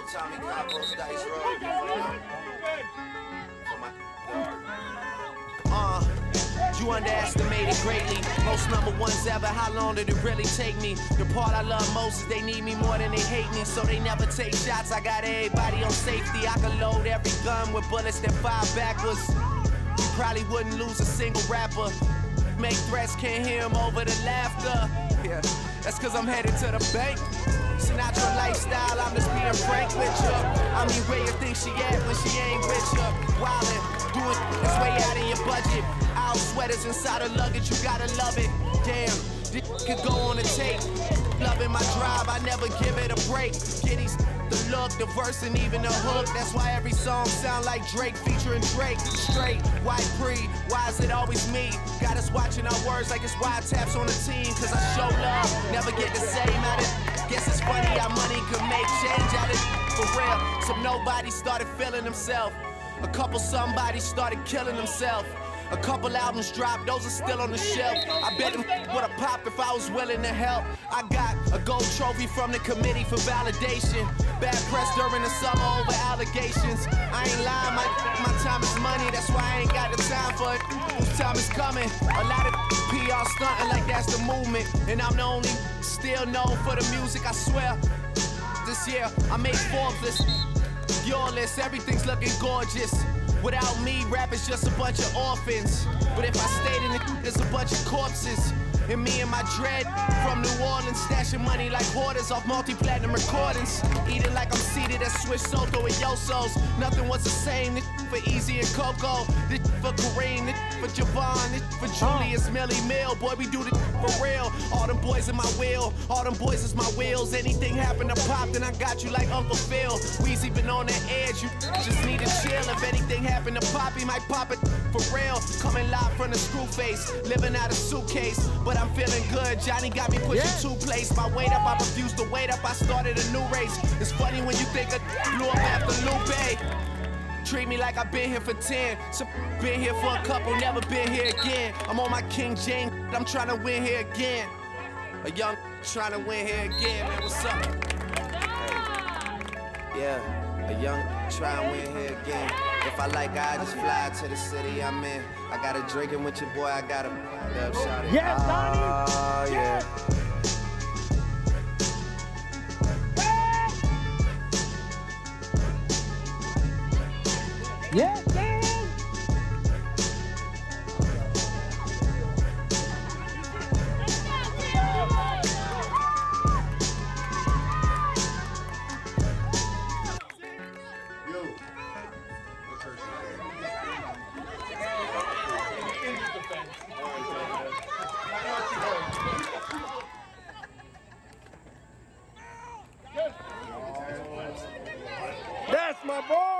old Tommy Campos Dice Road. Uh, you underestimated greatly. Most number ones ever. How long did it really take me? The part I love most is they need me more than they hate me, so they never take shots. I got everybody on safety. I can load every gun with bullets that fire backwards. You probably wouldn't lose a single rapper. Make threats, can't hear him over the laughter. Yeah, that's cause I'm headed to the bank. Sinatra lifestyle, I'm just being frank with ya. I mean, where you think she at when she ain't with ya? Wildin', doing this way out of your budget. Out sweaters inside her luggage, you gotta love it. Damn, this could go on a tape. Loving my drive, I never give it a break. The look, the verse, and even the hook. That's why every song sound like Drake featuring Drake. Straight, white pre, why is it always me? Got us watching our words like it's wide taps on the team. Cause I show love, never get the same out of Guess it's funny how money could make change out of for real. Some nobody started feeling himself. A couple somebody started killing themselves. A couple albums dropped, those are still on the shelf. I bet them would have popped if I was willing to help. I got a gold trophy from the committee for validation. Bad press during the summer over allegations. I ain't lying, my, my time is money, that's why I ain't got the time for it. Whose time is coming? A lot of PR stunting like that's the movement. And I'm the only still known for the music, I swear. This year, I made Forbes list. Your list, everything's looking gorgeous. Without me, rap is just a bunch of orphans. But if I stayed in it, there's a bunch of corpses. And me and my dread from New Orleans, stashing money like hoarders off multi-platinum recordings. Eating like I'm seated at Sotto Sotto and Joso's. Nothing was the same. This for Easy and Coco. This for Kareem. This for Javon. This for Julius Millie Mill. Boy, we do this for real. All them boys in my wheel. All them boys is my wheels. Anything happen to pop, then I got you like Uncle Phil. Weezy been on the edge. You just need to chill. If anything happen to pop, he might pop it for real. Coming live from the screw face. Living out a suitcase. But I'm feeling good. Johnny got me pushing two place. My weight up, I refuse to wait up. I started a new race. It's funny when you think I blew up after Lupe. Treat me like I've been here for 10. So been here for a couple, never been here again. I'm on my King James, I'm trying to win here again. A young trying to win here again, man. What's up? Yeah, a young try and win here again. If I like, I just fly to the city I'm in. I got a drinking with your boy, I got a dub shot. Yes, Donnie. Oh, yeah. Yes, Dan. Boy.